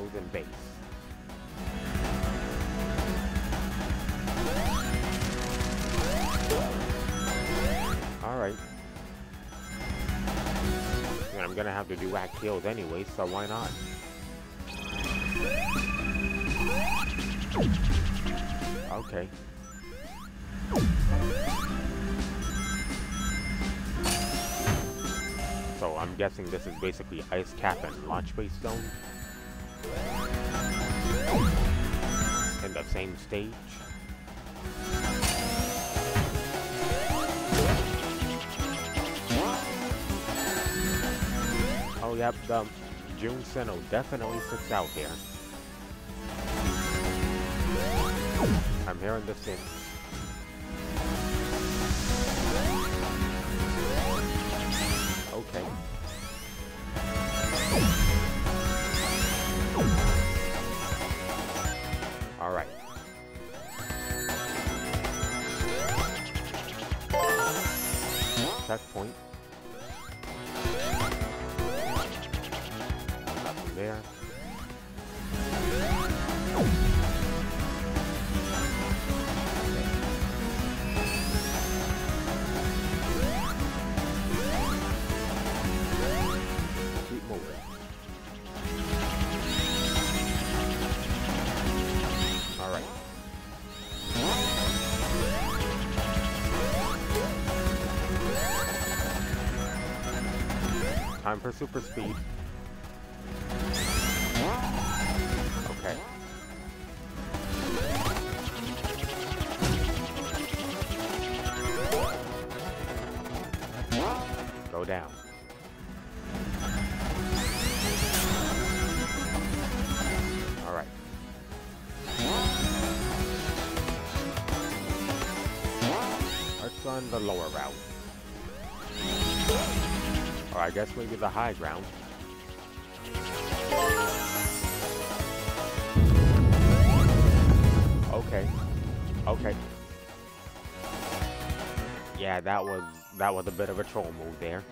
frozen base. Alright. I'm gonna have to do whack kills anyway, so why not? Okay. So I'm guessing this is basically ice cap and launch base zone. In the same stage. Oh yep, the Jun Senoue definitely sits out here. I'm hearing the synth. Time for super speed. Okay. Go down. Alright. Let's run the lower route. I guess maybe the high ground. Okay. Okay. Yeah, that was that was a bit of a troll move there.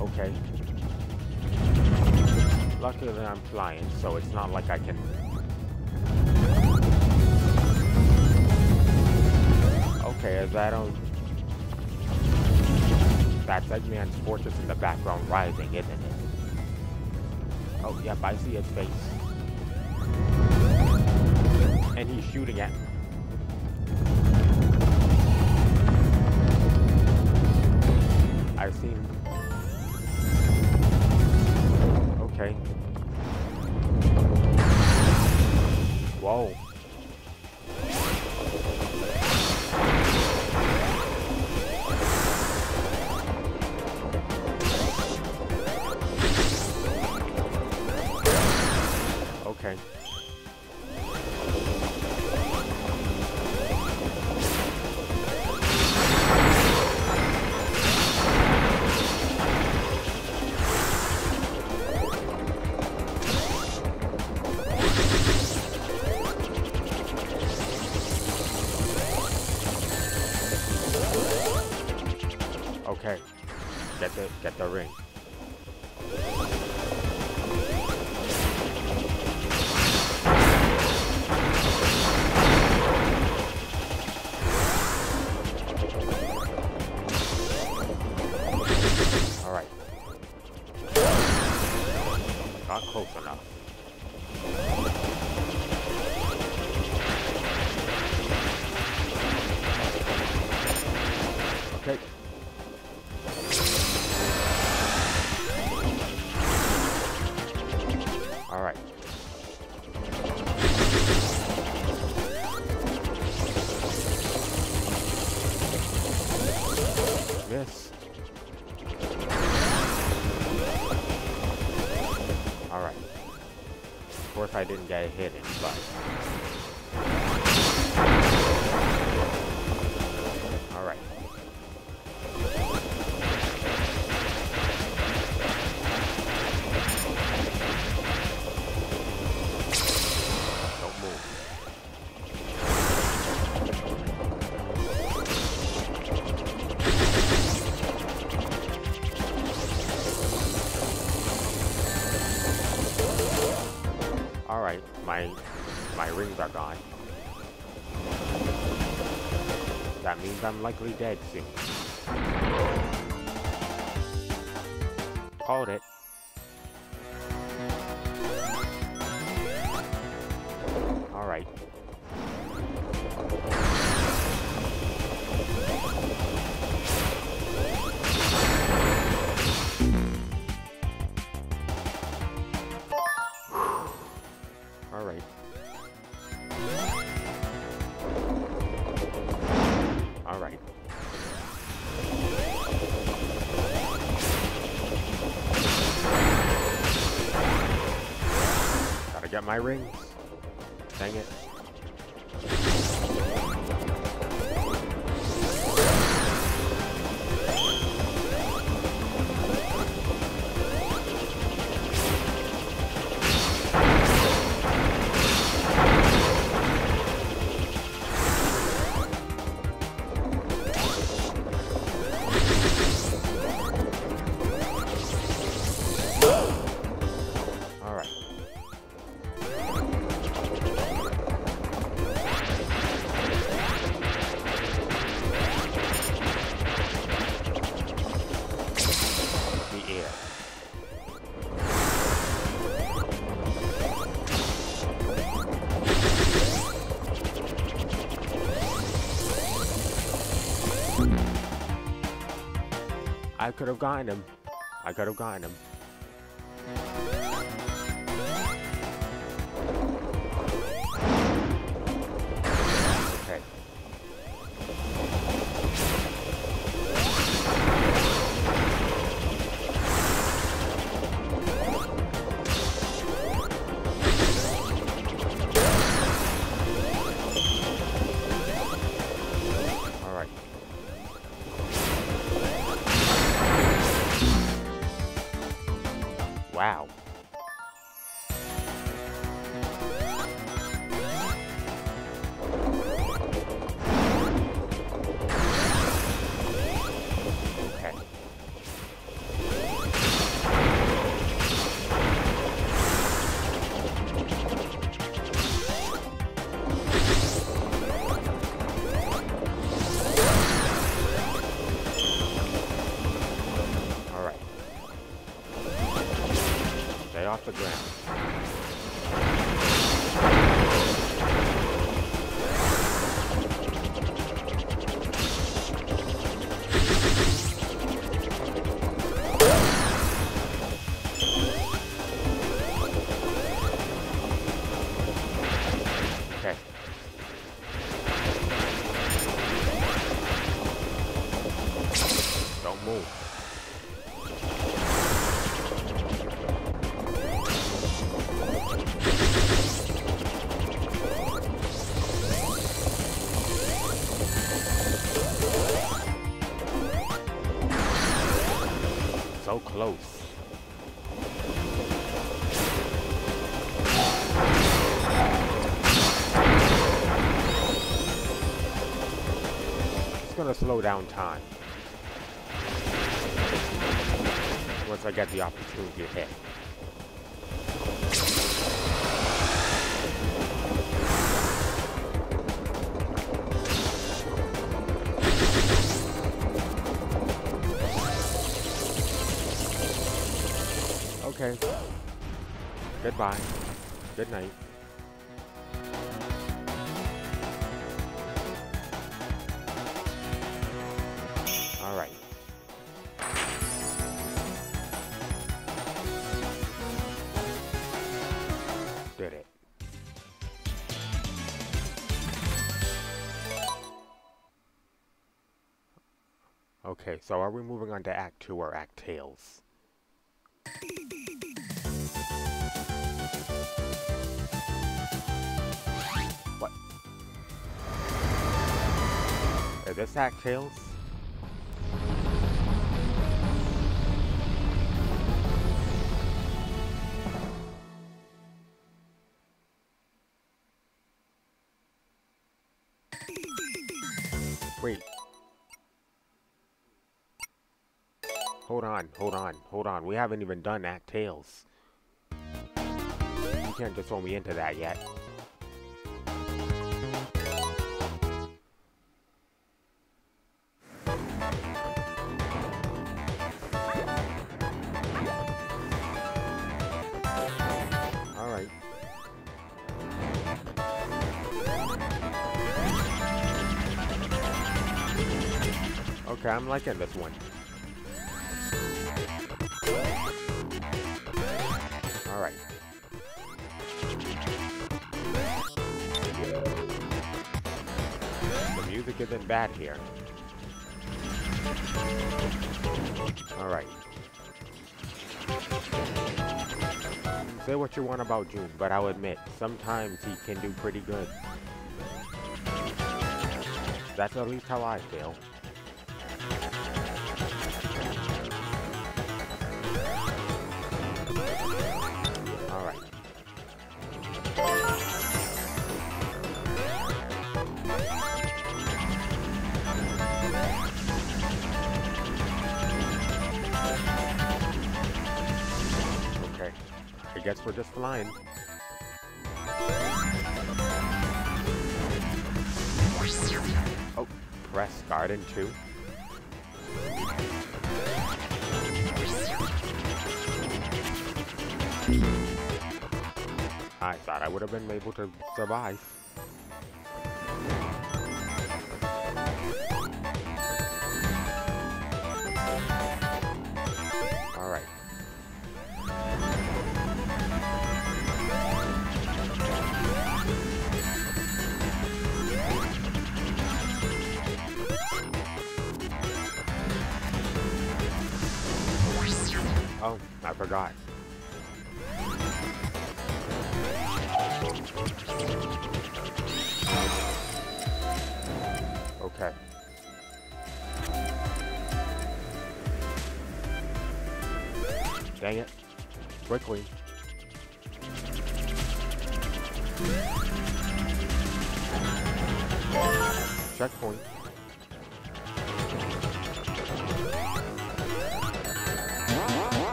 Okay. Luckily I'm flying, so it's not like I can... Okay, as I don't... That's Eggman's fortress in the background rising, isn't it? Oh, yep, I see his face. And he's shooting at me. I've seen Okay. Get the ring. Miss. All right. Of course, I didn't get hit in, but. Likely dead soon. Called it. Alright. Get my rings. I could have gotten him. I could have gotten him. Slow down time. Once I get the opportunity to hit. Okay. Goodbye. Good night. Are we moving on to Act 2 or Act Tails? What? Is this Act Tails? Wait. Hold on, hold on, hold on. We haven't even done Act Tails. you can't just throw me into that yet. Okay, I'm liking this one. The music isn't bad here. Alright. Say what you want about Jun, but I'll admit, sometimes he can do pretty good. That's at least how I feel. Guess we're just flying. Oh, press garden too. I thought I would have been able to survive. Oh, I forgot. Okay. Dang it. Quickly. Checkpoint.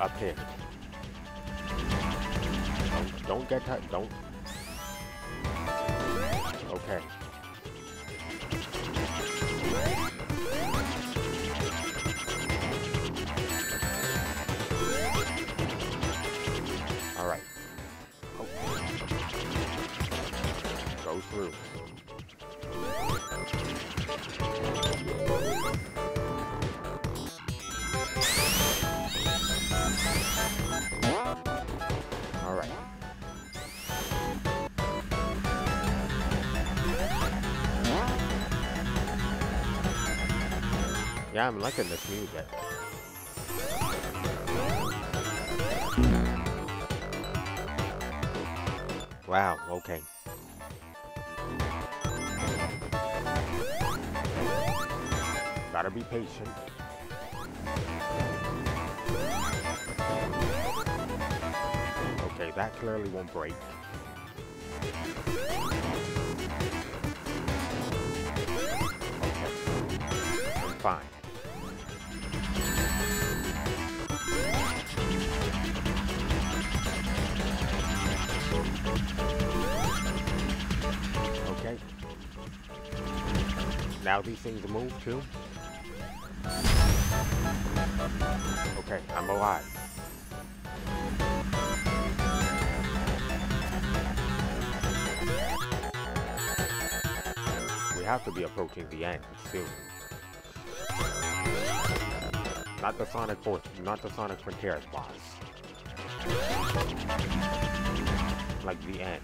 Up here. Don't, don't get touched. Don't. Okay. All right. Oh. Go through. Yeah, I'm liking this music. Wow, okay. Gotta be patient. Okay, that clearly won't break. Okay. I'm fine. Now these things move too. Okay, I'm alive. We have to be approaching the end soon. Not the Sonic Force, not the Sonic Frontiers boss. Like the end.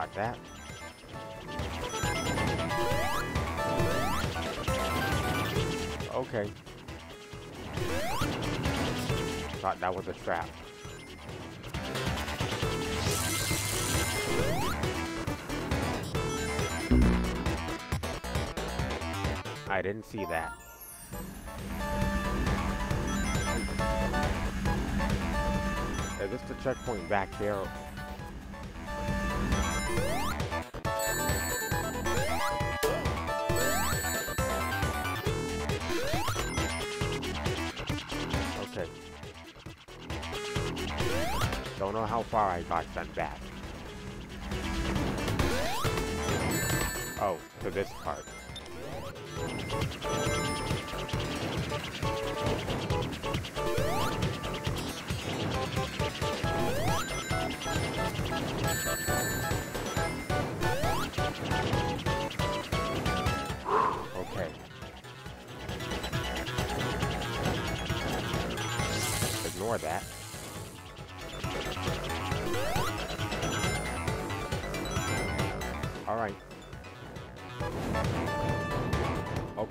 That. Okay. Thought that was a trap. I didn't see that. Is this the checkpoint back there? Don't know how far I got sent back. Oh, to this part. Okay. Ignore that.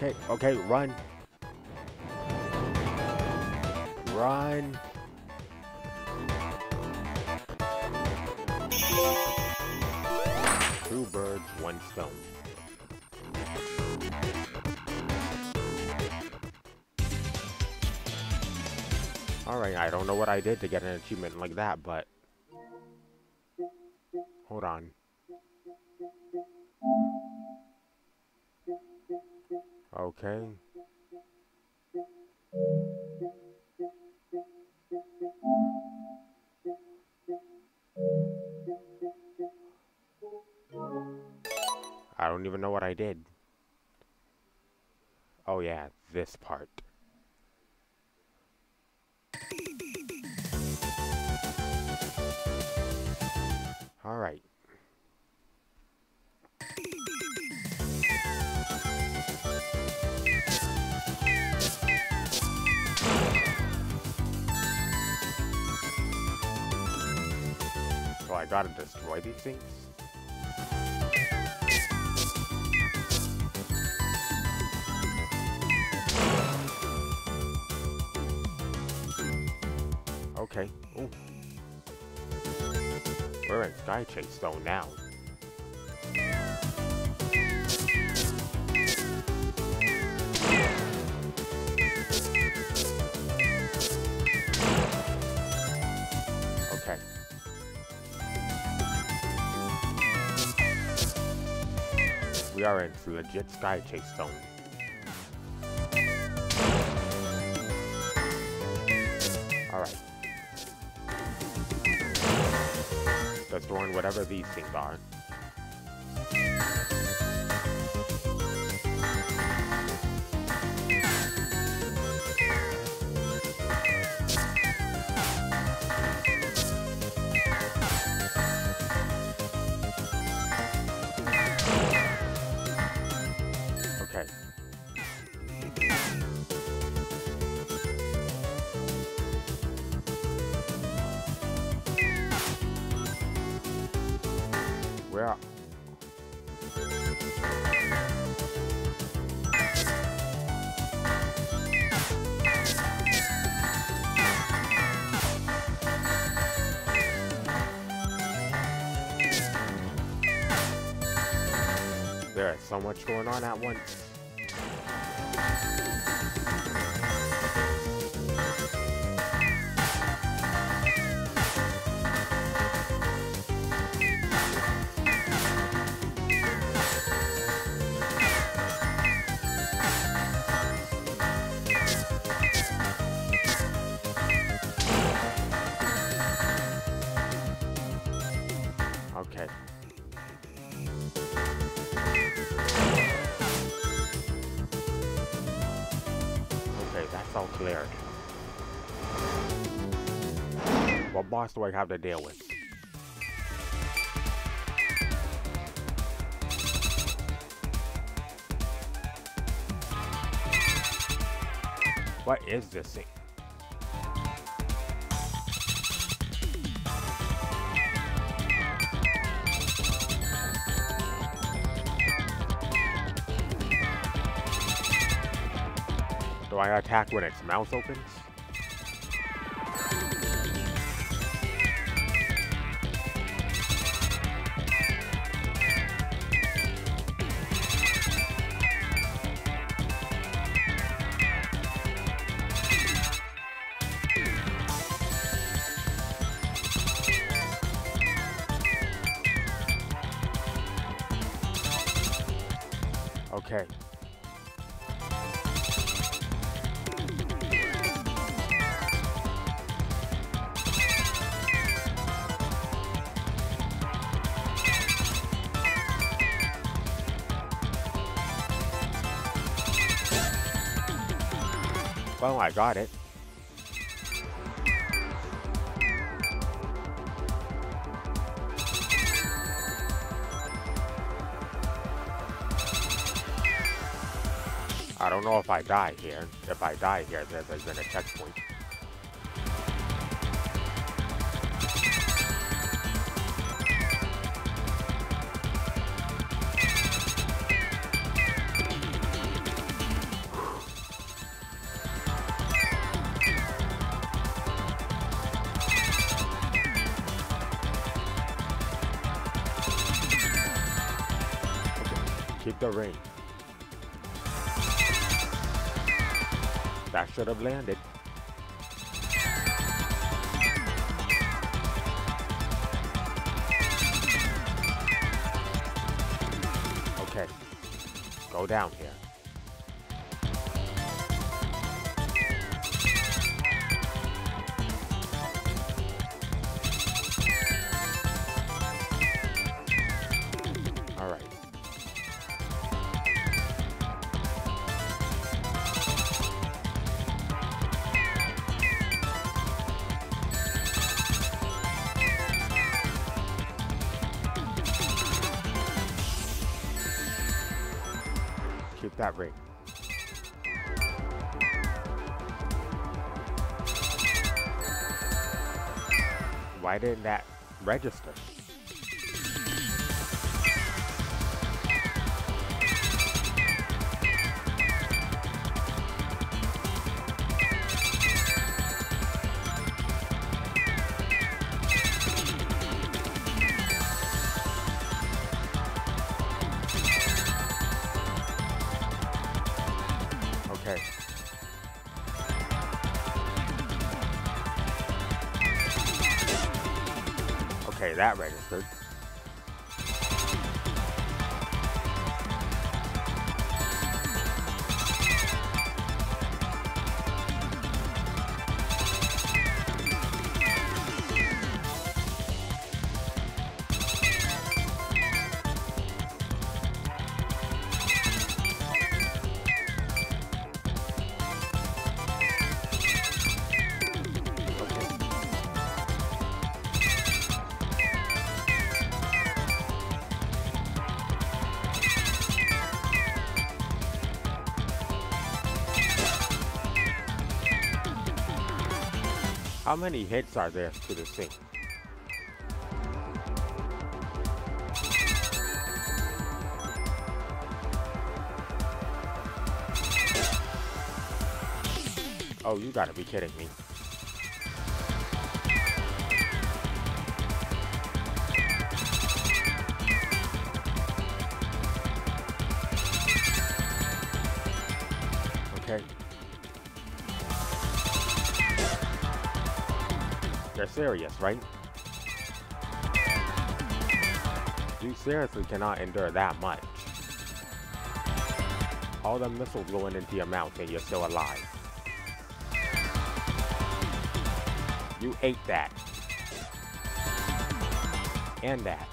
Okay, okay, run. Run. Two birds, one stone. Alright, I don't know what I did to get an achievement like that, but... Hold on. Okay. I don't even know what I did. Oh yeah, this part. Alright. I gotta destroy these things? Okay. Ooh. We're in Sky Chase Zone now. We are in legit Sky Chase Zone. Alright. Let's throw Destroying whatever these things are. There is so much going on at once. Boss do I have to deal with? What is this thing? Do I attack when its mouth opens? Well, I got it. I don't know if I die here. If I die here, there's, there's been a checkpoint. Have landed. Okay. Go down here. Why didn't that register? That registered. How many hits are there to the sink? Oh, you gotta be kidding me. Serious, right? You seriously cannot endure that much. All the missiles going into your mouth and you're still alive. You ate that. And that.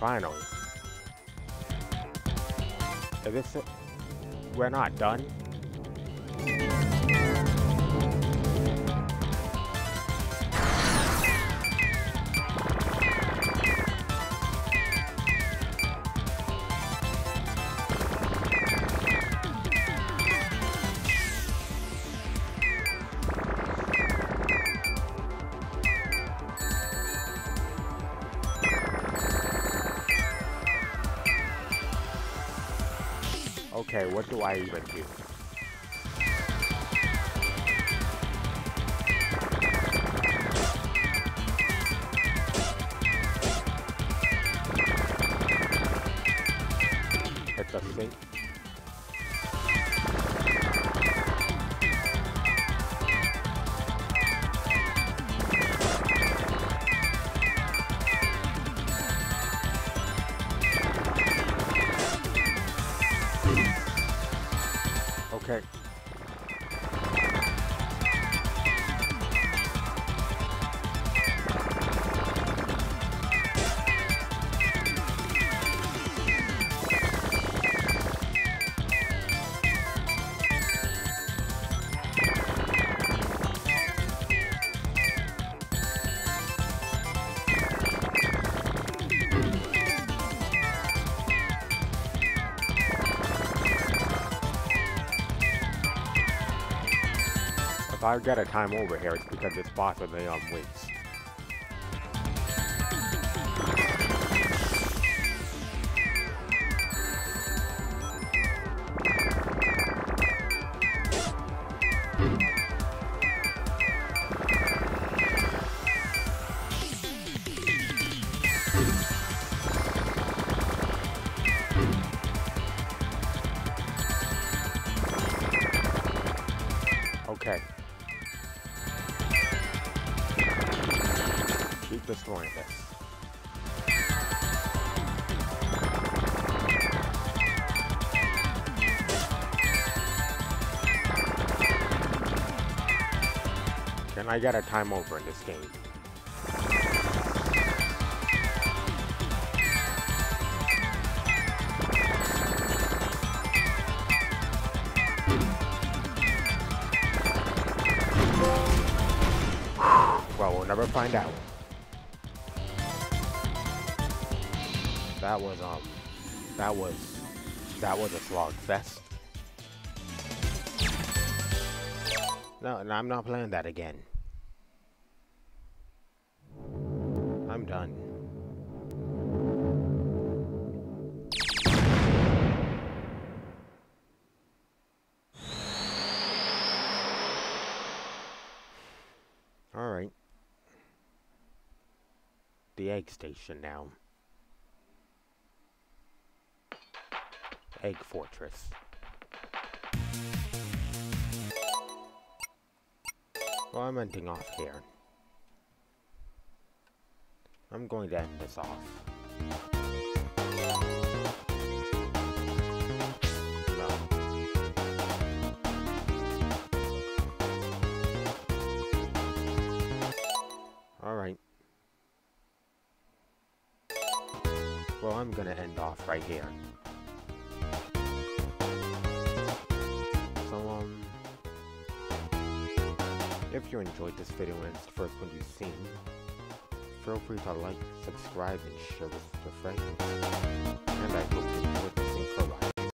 Finally. Is this—we're not done? Okay, what do I even do? I get a time over here, it's because it's of the um. I got a time over in this game? Well, we'll never find out. That was, um, that was, that was a slog fest. No, and I'm not playing that again. Done. Alright. The egg station now. Egg Fortress. Well, I'm ending off here. I'm going to end this off. Well, I'm gonna end off right here. So, um... If you enjoyed this video and it's the first one you've seen, feel free to like, subscribe, and share with your friends. And I hope you enjoyed this life.